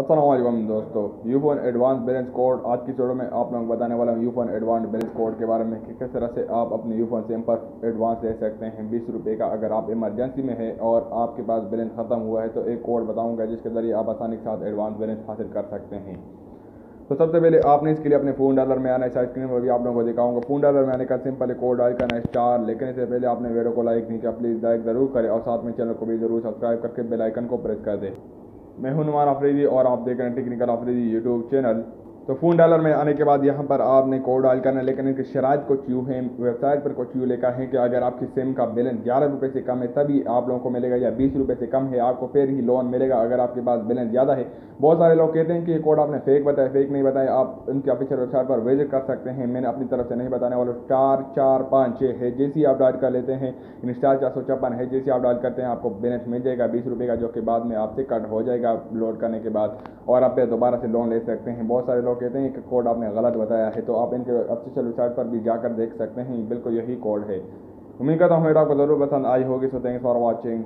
असलम दोस्तों। Ufone advance balance code आज की वीडियो में आप लोगों को बताने वाला हूँ यूफोन एडवांस बैलेंस कोड के बारे में कि किस तरह से आप अपने यूफोन सिम पर एडवांस ले सकते हैं। बीस रुपये का अगर आप इमरजेंसी में है और आपके पास बैलेंस ख़त्म हुआ है तो एक कोड बताऊँगा जिसके ज़रिए आप आसानी के साथ एडवांस बैलेंस हासिल कर सकते हैं। तो सबसे पहले आपने इसके लिए अपने फ़ोन डॉलर में आना है। स्क्रीन पर भी आप लोगों को दिखाऊँगा। फ़ोन डॉलर में आने का सिंपल कोड डायल करना है स्टार लेकिन इससे पहले आपने वीडियो को लाइक नहीं किया प्लीज़ लाइक ज़रूर करें और साथ में चैनल को भी ज़रूर सब्सक्राइब करके बेल आइकन को प्रेस कर दें। मैं हूँ नुमान अफरीदी और आप देख रहे हैं टेक्निकल अफरीदी यूट्यूब चैनल। तो फ़ोन डॉलर में आने के बाद यहाँ पर आपने कोड डायल करना है लेकिन इनकी शराइत कुछ यूँ है, वेबसाइट पर कुछ यूँ लिखा है कि अगर आपकी सिम का बैलेंस ग्यारह रुपये से कम है, तभी आप लोगों को मिलेगा या बीस रुपये से कम है, आपको फिर ही लोन मिलेगा अगर आपके पास बैलेंस ज़्यादा है। बहुत सारे लोग कहते हैं कि ये कोड आपने फेक बताया फेक नहीं बताया, आप उनकी ऑफिशियल वेबसाइट पर विज़िट कर सकते हैं, मैंने अपनी तरफ़ से नहीं बताने वाला चार चार, पाँच छः है, जैसी आप डायल कर लेते हैं इन स्टार चार सौ छप्पन है, जैसी आप डायल करते हैं, आपको बैलेंस मिल जाएगा बीस रुपये का, जो कि बाद में आपसे कट हो जाएगा लोड करने के बाद, और आप दोबारा से लोन ले सकते हैं। बहुत सारे लोग कहते हैं कि कोड आपने गलत बताया है। तो आप इनके ऑफिशियल वेबसाइट पर भी जाकर देख सकते हैं, बिल्कुल यही कोड है। उम्मीद करता हूँ मेरा आपको ज़रूर पसंद आई होगी। So thanks for watching